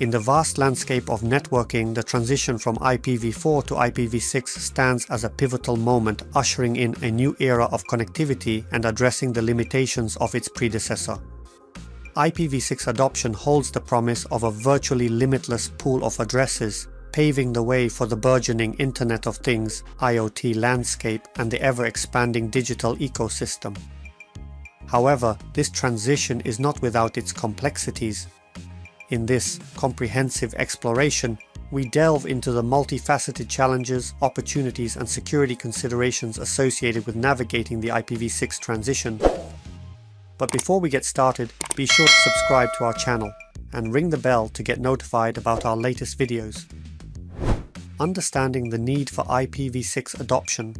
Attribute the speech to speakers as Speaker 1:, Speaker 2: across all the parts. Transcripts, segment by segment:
Speaker 1: In the vast landscape of networking, the transition from IPv4 to IPv6 stands as a pivotal moment, ushering in a new era of connectivity and addressing the limitations of its predecessor. IPv6 adoption holds the promise of a virtually limitless pool of addresses, paving the way for the burgeoning Internet of Things IoT landscape and the ever expanding digital ecosystem. However, this transition is not without its complexities. In this comprehensive exploration, we delve into the multifaceted challenges, opportunities, and security considerations associated with navigating the IPv6 transition. But before we get started, be sure to subscribe to our channel and ring the bell to get notified about our latest videos. Understanding the need for IPv6 adoption,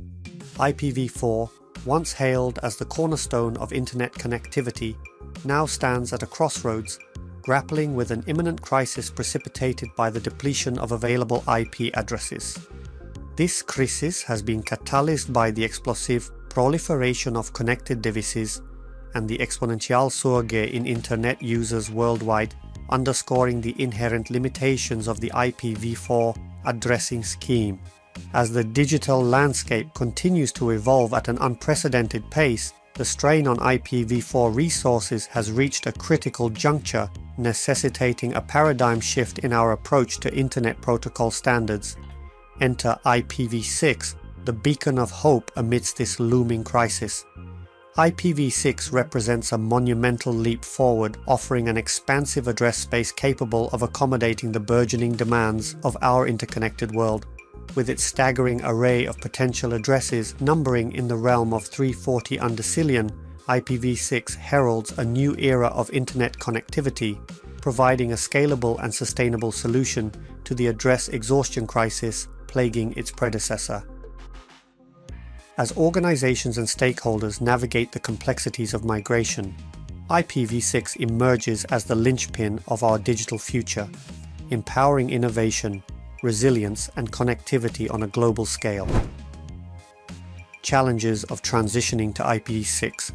Speaker 1: IPv4, once hailed as the cornerstone of internet connectivity, now stands at a crossroads, grappling with an imminent crisis precipitated by the depletion of available IP addresses. This crisis has been catalyzed by the explosive proliferation of connected devices and the exponential surge in internet users worldwide, underscoring the inherent limitations of the IPv4 addressing scheme. As the digital landscape continues to evolve at an unprecedented pace, the strain on IPv4 resources has reached a critical juncture, necessitating a paradigm shift in our approach to Internet Protocol standards. Enter IPv6, the beacon of hope amidst this looming crisis. IPv6 represents a monumental leap forward, offering an expansive address space capable of accommodating the burgeoning demands of our interconnected world. With its staggering array of potential addresses numbering in the realm of 340 undecillion, IPv6 heralds a new era of internet connectivity, providing a scalable and sustainable solution to the address exhaustion crisis plaguing its predecessor. As organizations and stakeholders navigate the complexities of migration, IPv6 emerges as the linchpin of our digital future, empowering innovation, resilience, and connectivity on a global scale. Challenges of transitioning to IPv6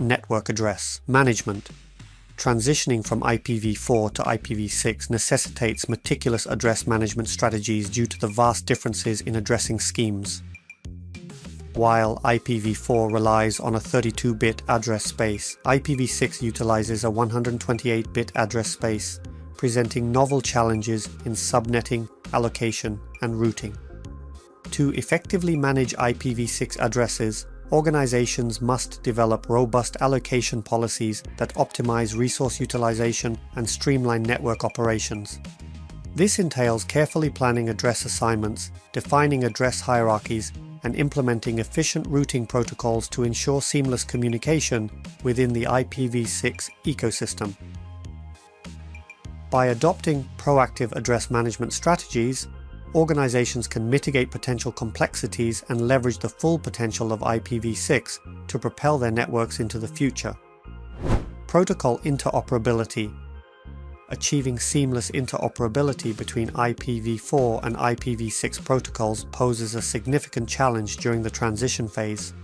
Speaker 1: Network address management. Transitioning from IPv4 to IPv6 necessitates meticulous address management strategies due to the vast differences in addressing schemes. While IPv4 relies on a 32-bit address space, IPv6 utilizes a 128-bit address space, presenting novel challenges in subnetting, allocation, and routing. To effectively manage IPv6 addresses, organizations must develop robust allocation policies that optimize resource utilization and streamline network operations. This entails carefully planning address assignments, defining address hierarchies, and implementing efficient routing protocols to ensure seamless communication within the IPv6 ecosystem. By adopting proactive address management strategies, organizations can mitigate potential complexities and leverage the full potential of IPv6 to propel their networks into the future. Protocol interoperability achieving seamless interoperability between IPv4 and IPv6 protocols poses a significant challenge during the transition phase.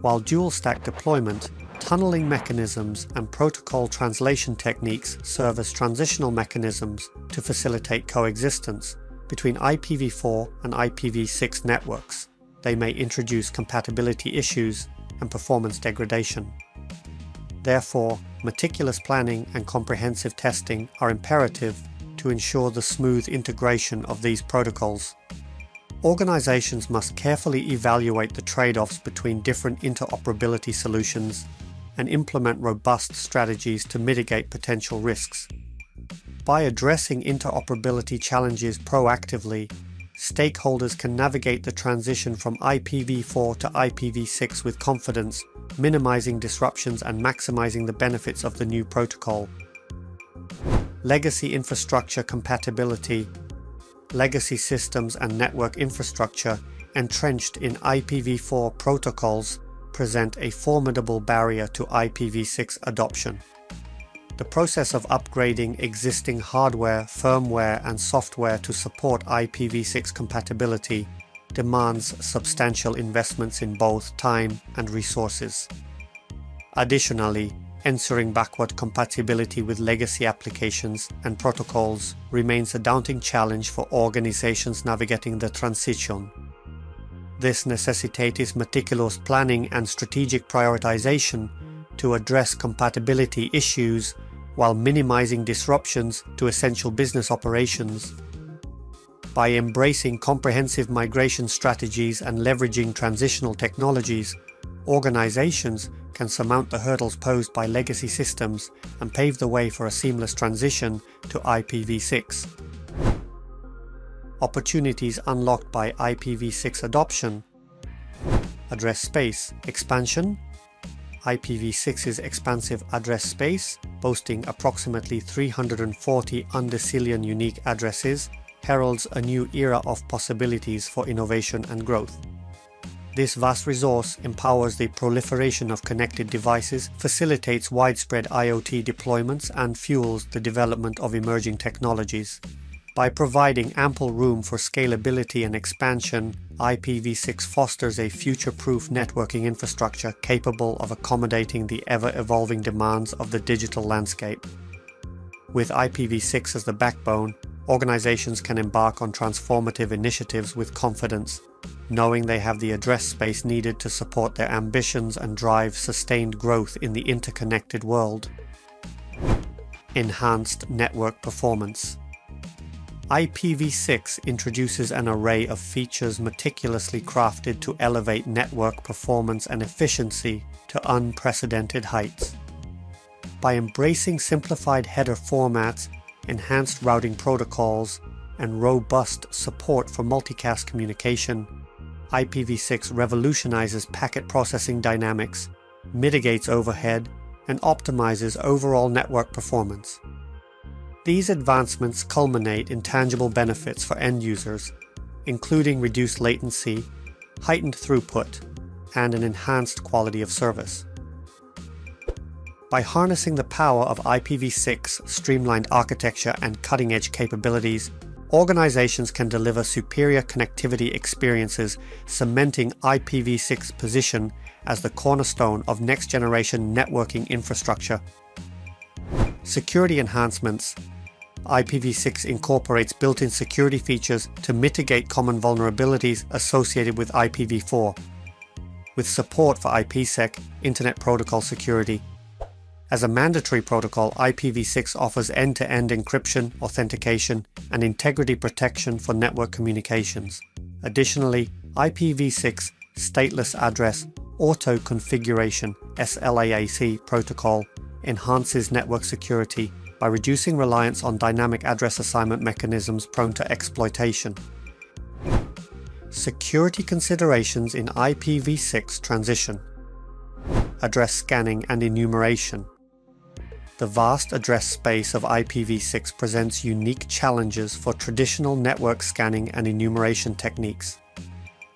Speaker 1: While dual-stack deployment, tunneling mechanisms and protocol translation techniques serve as transitional mechanisms to facilitate coexistence between IPv4 and IPv6 networks. They may introduce compatibility issues and performance degradation. Therefore, meticulous planning and comprehensive testing are imperative to ensure the smooth integration of these protocols. Organizations must carefully evaluate the trade-offs between different interoperability solutions and implement robust strategies to mitigate potential risks. By addressing interoperability challenges proactively, stakeholders can navigate the transition from IPv4 to IPv6 with confidence minimizing disruptions and maximizing the benefits of the new protocol. Legacy infrastructure compatibility Legacy systems and network infrastructure entrenched in IPv4 protocols present a formidable barrier to IPv6 adoption. The process of upgrading existing hardware, firmware and software to support IPv6 compatibility demands substantial investments in both time and resources. Additionally, ensuring backward compatibility with legacy applications and protocols remains a daunting challenge for organizations navigating the transition. This necessitates meticulous planning and strategic prioritization to address compatibility issues while minimizing disruptions to essential business operations. By embracing comprehensive migration strategies and leveraging transitional technologies, organizations can surmount the hurdles posed by legacy systems and pave the way for a seamless transition to IPv6. Opportunities unlocked by IPv6 adoption Address space expansion IPv6's expansive address space, boasting approximately 340 undecillion unique addresses, heralds a new era of possibilities for innovation and growth. This vast resource empowers the proliferation of connected devices, facilitates widespread IoT deployments, and fuels the development of emerging technologies. By providing ample room for scalability and expansion, IPv6 fosters a future-proof networking infrastructure capable of accommodating the ever-evolving demands of the digital landscape. With IPv6 as the backbone, organizations can embark on transformative initiatives with confidence, knowing they have the address space needed to support their ambitions and drive sustained growth in the interconnected world. Enhanced Network Performance IPv6 introduces an array of features meticulously crafted to elevate network performance and efficiency to unprecedented heights. By embracing simplified header formats, enhanced routing protocols, and robust support for multicast communication, IPv6 revolutionizes packet processing dynamics, mitigates overhead, and optimizes overall network performance. These advancements culminate in tangible benefits for end users, including reduced latency, heightened throughput, and an enhanced quality of service. By harnessing the power of IPv6 streamlined architecture and cutting-edge capabilities, organizations can deliver superior connectivity experiences, cementing IPv6's position as the cornerstone of next-generation networking infrastructure. Security enhancements IPv6 incorporates built-in security features to mitigate common vulnerabilities associated with IPv4, with support for IPsec, Internet Protocol Security. As a mandatory protocol, IPv6 offers end-to-end -end encryption, authentication, and integrity protection for network communications. Additionally, IPv6 stateless address auto configuration SLAAC protocol enhances network security by reducing reliance on dynamic address assignment mechanisms prone to exploitation. Security considerations in IPv6 transition. Address scanning and enumeration. The vast address space of IPv6 presents unique challenges for traditional network scanning and enumeration techniques.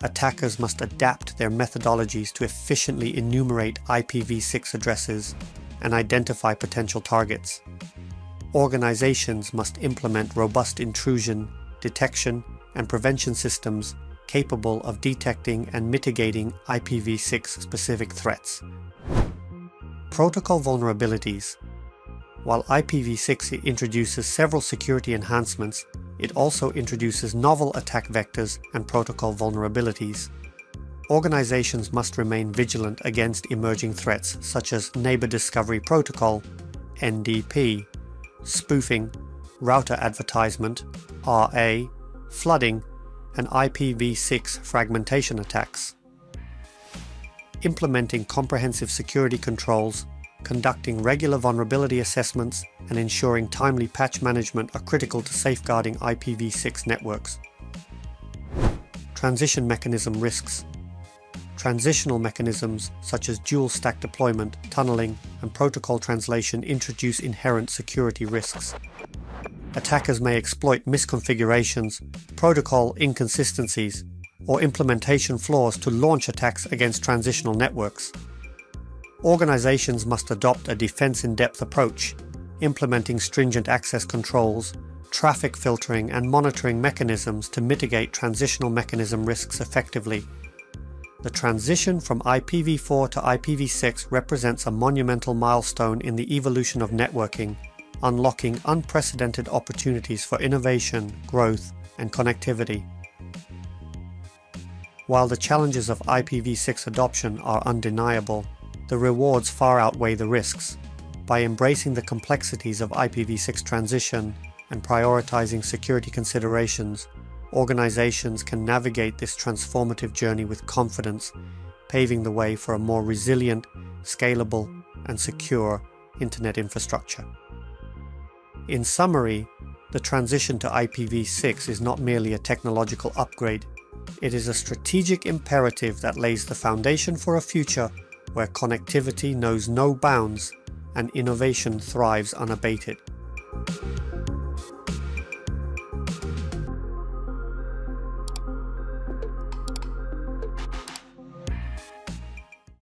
Speaker 1: Attackers must adapt their methodologies to efficiently enumerate IPv6 addresses and identify potential targets organizations must implement robust intrusion, detection, and prevention systems capable of detecting and mitigating IPv6 specific threats. Protocol vulnerabilities. While IPv6 introduces several security enhancements, it also introduces novel attack vectors and protocol vulnerabilities. Organizations must remain vigilant against emerging threats such as Neighbor Discovery Protocol, NDP, spoofing, router advertisement, RA, flooding, and IPv6 fragmentation attacks. Implementing comprehensive security controls, conducting regular vulnerability assessments, and ensuring timely patch management are critical to safeguarding IPv6 networks. Transition mechanism risks Transitional mechanisms such as dual stack deployment, tunneling, and protocol translation introduce inherent security risks. Attackers may exploit misconfigurations, protocol inconsistencies, or implementation flaws to launch attacks against transitional networks. Organizations must adopt a defense-in-depth approach, implementing stringent access controls, traffic filtering and monitoring mechanisms to mitigate transitional mechanism risks effectively The transition from IPv4 to IPv6 represents a monumental milestone in the evolution of networking, unlocking unprecedented opportunities for innovation, growth, and connectivity. While the challenges of IPv6 adoption are undeniable, the rewards far outweigh the risks. By embracing the complexities of IPv6 transition and prioritizing security considerations, organizations can navigate this transformative journey with confidence, paving the way for a more resilient, scalable, and secure internet infrastructure. In summary, the transition to IPv6 is not merely a technological upgrade, it is a strategic imperative that lays the foundation for a future where connectivity knows no bounds and innovation thrives unabated.